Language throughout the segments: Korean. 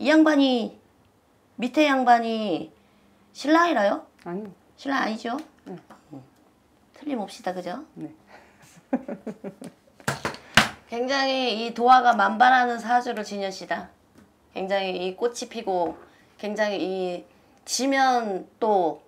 이 양반이 밑에 양반이 신랑이라요? 아니요. 신랑 아니죠? 네. 음. 틀림없이다 그죠? 네. 굉장히 이 도화가 만발하는 사주를 지녀시다. 굉장히 이 꽃이 피고 굉장히 이 지면 또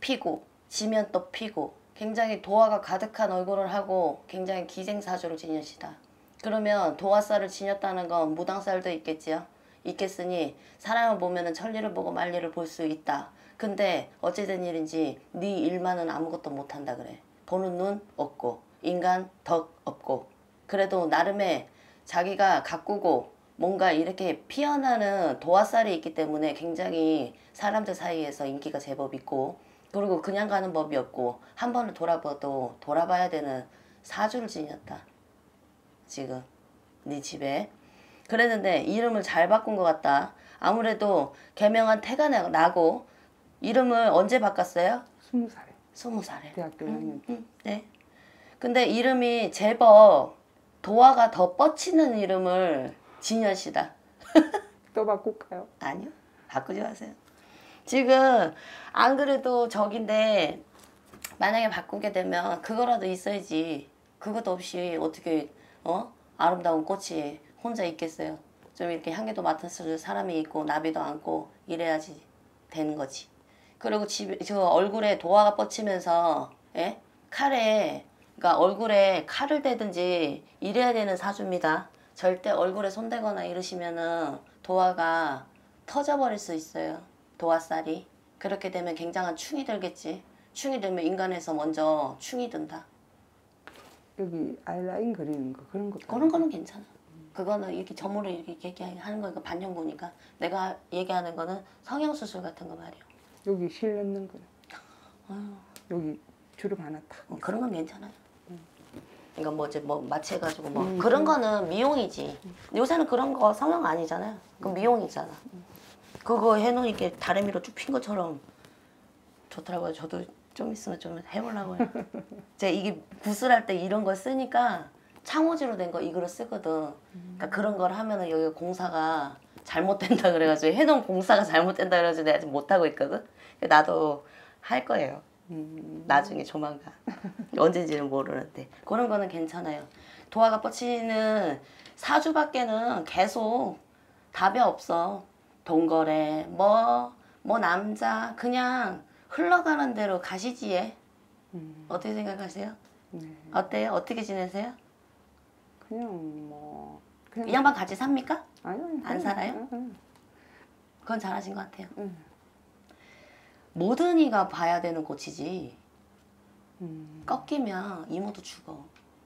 피고 지면 또 피고 굉장히 도화가 가득한 얼굴을 하고 굉장히 기생사주를 지녀시다. 그러면 도화살을 지녔다는 건 무당살도 있겠지요. 있겠으니 사람을 보면은 천리를 보고 만리를 볼 수 있다. 근데 어찌된 일인지 네 일만은 아무것도 못한다 그래. 보는 눈 없고 인간 덕 없고 그래도 나름의 자기가 가꾸고 뭔가 이렇게 피어나는 도화살이 있기 때문에 굉장히 사람들 사이에서 인기가 제법 있고 그리고 그냥 가는 법이 없고 한 번을 돌아봐도 돌아봐야 되는 사주를 지녔다. 지금 네 집에 그랬는데 이름을 잘 바꾼 것 같다. 아무래도 개명한 태가 나- 나고 이름을 언제 바꿨어요? 스무 살에 스무 살에. 대학교 음, 1학년 때. 음, 네. 근데 이름이 제법 도화가 더 뻗치는 이름을 지녀시다. 또 바꿀까요? 아니요. 바꾸지 마세요. 지금 안 그래도 적인데 만약에 바꾸게 되면 그거라도 있어야지. 그것도 없이 어떻게 어 아름다운 꽃이 혼자 있겠어요. 좀 이렇게 향기도 맡을 사람이 있고 나비도 않고 이래야지 되는 거지. 그리고 집에 저 얼굴에 도화가 뻗치면서 예? 칼에 그러니까 얼굴에 칼을 대든지 이래야 되는 사주입니다. 절대 얼굴에 손대거나 이러시면은 도화가 터져버릴 수 있어요. 도화살이. 그렇게 되면 굉장한 충이 들겠지. 충이 들면 인간에서 먼저 충이 든다. 여기 아이라인 그리는 거 그런 것도 그런 거는 괜찮아. 그거는 이렇게 점으로 이렇게 얘기하는 거니까 반영구니까 내가 얘기하는 거는 성형수술 같은 거 말이야. 여기 실 넣는 거 아유, 여기 주름 하나 탁 어, 그런 건 괜찮아요. 그러니까 뭐 이제 뭐 마취해가지고 뭐 음, 그런 거는 미용이지. 요새는 그런 거 성형 아니잖아요. 그 미용이잖아. 그거 해놓으니까 다리미로 쭉 핀 것처럼 좋더라고요. 저도 좀 있으면 좀 해보려고요. 제가 이게 구슬할 때 이런 걸 쓰니까 창호지로 된 거 이거를 쓰거든. 그러니까 그런 걸 하면은 여기 공사가 잘못된다 그래가지고 해놓은 공사가 잘못된다 그래가지고 내가 지금 못하고 있거든. 나도 할 거예요. 음, 나중에 조만간 언제인지는 모르는데 그런 거는 괜찮아요. 도화가 뻗치는 사주밖에는 계속 답이 없어. 동거래 뭐뭐 남자 그냥 흘러가는 대로 가시지에 음, 어떻게 생각하세요? 네. 어때요? 어떻게 지내세요? 그냥 뭐 그냥 이 양반 같이 삽니까? 아니, 아니, 안 그냥, 살아요? 응, 응, 그건 잘하신 것 같아요. 응. 모든 이가 봐야 되는 꽃이지 음, 꺾이면 이모도 죽어.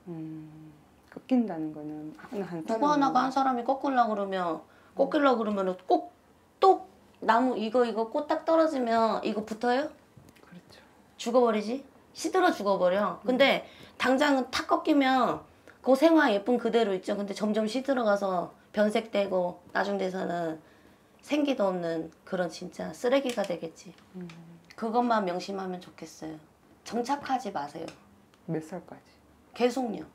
음, 꺾인다는 거는 한, 한 누구 사람은 하나가 한 사람이 꺾으려고 그러면 꺾으려고 그러면 꼭또 나무 이거 이거 꽃 딱 떨어지면 이거 붙어요? 그렇죠. 죽어버리지? 시들어 죽어버려. 근데 당장은 탁 꺾이면 그 생화 예쁜 그대로 있죠. 근데 점점 시들어가서 변색되고 나중 돼서는 생기도 없는 그런 진짜 쓰레기가 되겠지. 음, 그것만 명심하면 좋겠어요. 정착하지 마세요. 몇 살까지? 계속요.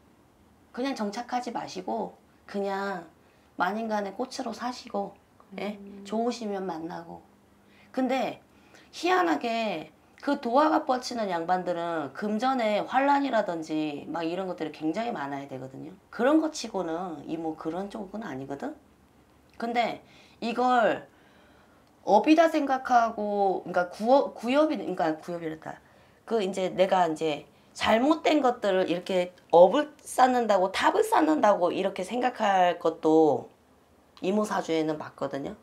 그냥 정착하지 마시고 그냥 만인간의 꽃으로 사시고 예? 좋으시면 만나고. 근데 희한하게 그 도화가 뻗치는 양반들은 금전에 환란이라든지 막 이런 것들이 굉장히 많아야 되거든요. 그런 것 치고는 이 뭐 그런 쪽은 아니거든. 근데 이걸 업이다 생각하고 그러니까 구업 구엽이 그러니까 구엽이랬다. 그 이제 내가 이제 잘못된 것들을 이렇게 업을 쌓는다고 탑을 쌓는다고 이렇게 생각할 것도 이모 사주에는 맞거든요.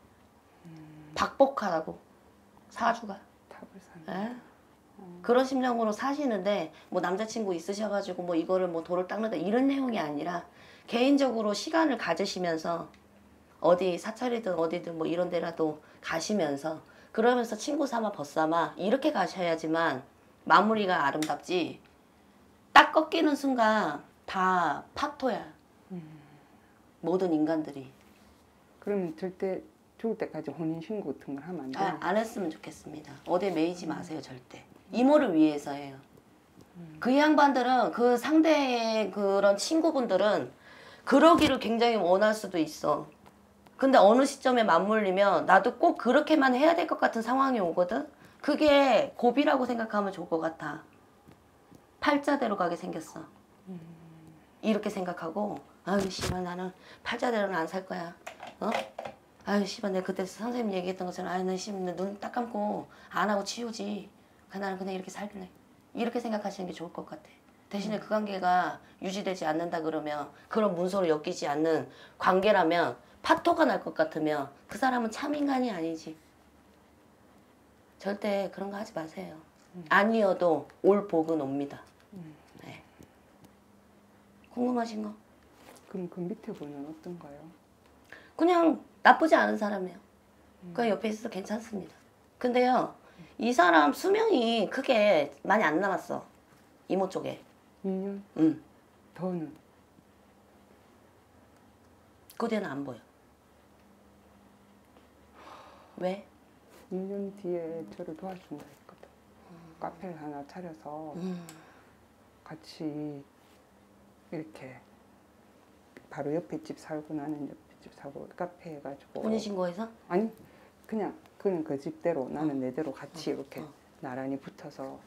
박복하라고 사주가. 탑을 사는. 예? 그런 심정으로 사시는데 뭐 남자친구 있으셔가지고 뭐 이거를 뭐 돌을 닦는다 이런 내용이 아니라 개인적으로 시간을 가지시면서 어디 사찰이든 어디든 뭐 이런 데라도 가시면서 그러면서 친구 삼아 벗삼아 이렇게 가셔야지만 마무리가 아름답지 딱 꺾이는 순간 다 파토야 모든 인간들이 그러면 절대 죽을 때까지 혼인 신고 같은 걸 하면 안 돼요. 아, 안 했으면 좋겠습니다. 어디에 매이지 마세요, 절대. 이모를 위해서예요. 그 양반들은 그 상대의 그런 친구분들은 그러기를 굉장히 원할 수도 있어. 근데 어느 시점에 맞물리면 나도 꼭 그렇게만 해야 될 것 같은 상황이 오거든. 그게 고비라고 생각하면 좋을 것 같아. 팔자대로 가게 생겼어. 이렇게 생각하고 아유 씨발 나는 팔자대로는 안 살 거야. 어? 아유 씨발 내가 그때 선생님 얘기했던 것처럼 아유 나 씨발 눈딱 감고 안 하고 치우지. 그 나는 그냥 이렇게 살래. 이렇게 생각하시는 게 좋을 것 같아. 대신에 그 관계가 유지되지 않는다 그러면 그런 문서로 엮이지 않는 관계라면 파토가 날 것 같으면 그 사람은 참 인간이 아니지. 절대 그런 거 하지 마세요. 아니어도 올 복은 옵니다. 네. 궁금하신 거? 그럼 그 밑에 분은 어떤가요? 그냥 나쁘지 않은 사람이에요. 그 옆에 있어서 괜찮습니다. 근데요, 이 사람 수명이 크게 많이 안 남았어. 이모 쪽에. 2년 응. 더는 그 뒤에는 안 보여. 왜? 2년 뒤에 저를 도와준다 했거든. 카페를 하나 차려서 음. 같이 이렇게 바로 옆에 집 살고 나는 옆에 집 살고 카페 해가지고 혼인신고해서? 아니 그냥 그는 그 집대로 나는 내 대로 같이 이렇게 어. 나란히 붙어서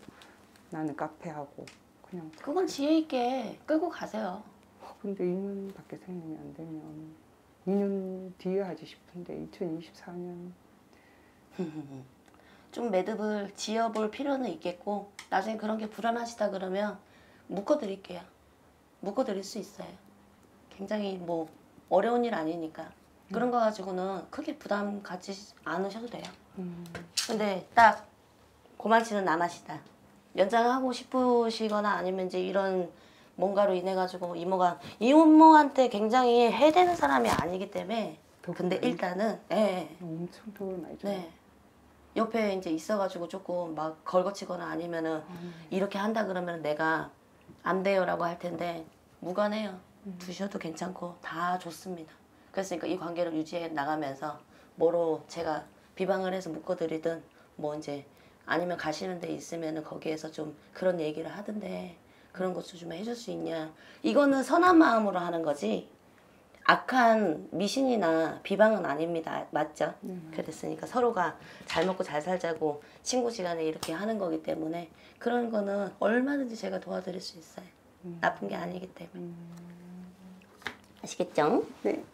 나는 카페 하고 그냥 그건 지혜 있게 끌고 가세요. 어, 근데 2년 밖에 생각이 안 되면 2년 뒤에 하지 싶은데 2024년 좀 매듭을 지어볼 필요는 있겠고 나중에 그런 게 불안하시다 그러면 묶어드릴게요. 묶어드릴 수 있어요. 굉장히 뭐 어려운 일 아니니까 그런 거 가지고는 크게 부담 갖지 않으셔도 돼요. 음, 근데 딱 고만치는 남아시다. 연장하고 싶으시거나 아니면 이제 이런 뭔가로 인해 가지고 이모가 이모한테 굉장히 해대는 사람이 아니기 때문에 근데 일단은 예, 예. 엄청 도움을 많이 줘요. 네. 옆에 이제 있어가지고 조금 막 걸거치거나 아니면은 음, 이렇게 한다 그러면 내가 안 돼요라고 할 텐데 무관해요. 음. 두셔도 괜찮고 다 좋습니다. 그랬으니까 이 관계를 유지해 나가면서 뭐로 제가 비방을 해서 묶어드리든 뭐 이제 아니면 가시는 데 있으면은 거기에서 좀 그런 얘기를 하던데 그런 것도 좀 해줄 수 있냐. 이거는 선한 마음으로 하는 거지. 악한 미신이나 비방은 아닙니다. 맞죠? 네. 그랬으니까 서로가 잘 먹고 잘 살자고 친구 시간에 이렇게 하는 거기 때문에 그런 거는 얼마든지 제가 도와드릴 수 있어요. 음. 나쁜 게 아니기 때문에. 음, 아시겠죠? 네.